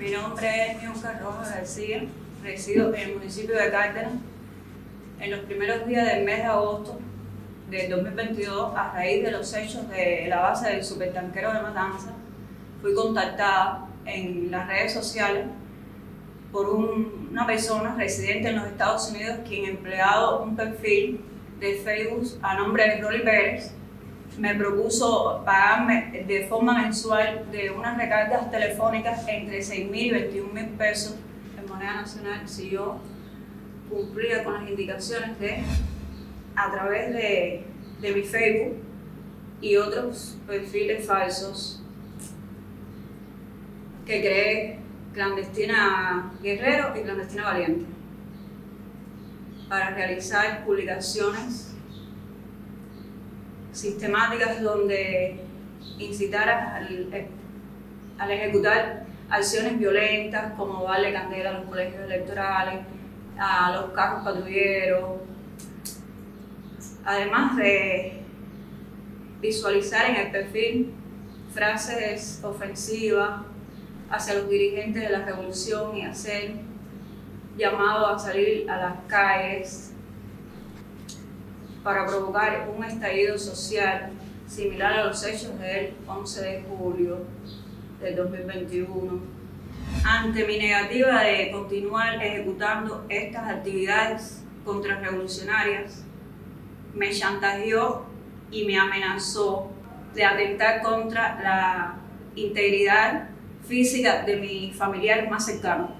Mi nombre es Niuca Rojas García, resido en el municipio de Cárdenas. En los primeros días del mes de agosto del 2022, a raíz de los hechos de la base del supertanquero de Matanza, fui contactada en las redes sociales por una persona residente en los Estados Unidos quien empleado un perfil de Facebook a nombre de Rolly Pérez me propuso pagarme de forma mensual de unas recargas telefónicas entre 6 mil y 21 mil pesos en moneda nacional si yo cumplía con las indicaciones de a través de, de mi Facebook y otros perfiles falsos que creé clandestina Guerrero y clandestina Valiente para realizar publicaciones sistemáticas donde incitara al, al ejecutar acciones violentas como darle candela a los colegios electorales, a los carros patrulleros, además de visualizar en el perfil frases ofensivas hacia los dirigentes de la revolución y hacer llamado a salir a las calles para provocar un estallido social similar a los hechos del 11 de julio del 2021. Ante mi negativa de continuar ejecutando estas actividades contrarrevolucionarias, me chantajeó y me amenazó de atentar contra la integridad física de mi familiar más cercano.